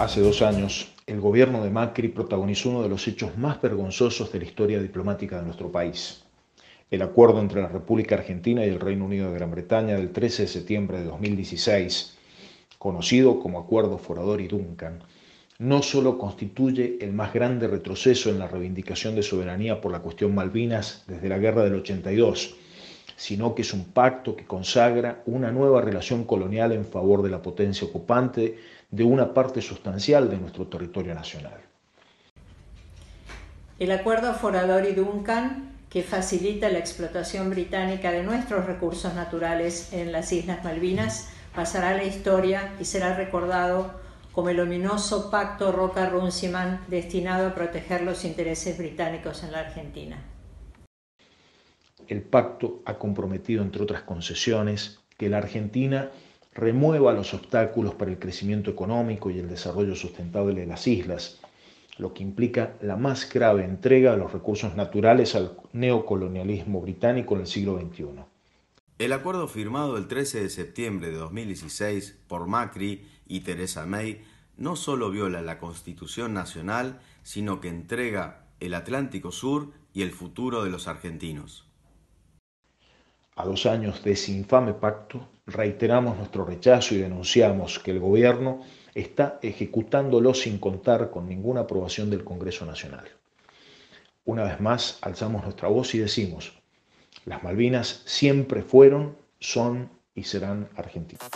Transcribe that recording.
Hace dos años, el gobierno de Macri protagonizó uno de los hechos más vergonzosos de la historia diplomática de nuestro país. El acuerdo entre la República Argentina y el Reino Unido de Gran Bretaña del 13 de septiembre de 2016, conocido como Acuerdo Forador y Duncan, no solo constituye el más grande retroceso en la reivindicación de soberanía por la cuestión Malvinas desde la guerra del 82, sino que es un pacto que consagra una nueva relación colonial en favor de la potencia ocupante de una parte sustancial de nuestro territorio nacional. El acuerdo Forador y Duncan, que facilita la explotación británica de nuestros recursos naturales en las Islas Malvinas, pasará a la historia y será recordado como el ominoso pacto Roca-Runciman destinado a proteger los intereses británicos en la Argentina. El pacto ha comprometido, entre otras concesiones, que la Argentina remueva los obstáculos para el crecimiento económico y el desarrollo sustentable de las islas, lo que implica la más grave entrega de los recursos naturales al neocolonialismo británico en el siglo XXI. El acuerdo firmado el 13 de septiembre de 2016 por Macri y Theresa May no solo viola la Constitución Nacional, sino que entrega el Atlántico Sur y el futuro de los argentinos. A dos años de ese infame pacto, reiteramos nuestro rechazo y denunciamos que el gobierno está ejecutándolo sin contar con ninguna aprobación del Congreso Nacional. Una vez más, alzamos nuestra voz y decimos, las Malvinas siempre fueron, son y serán argentinas.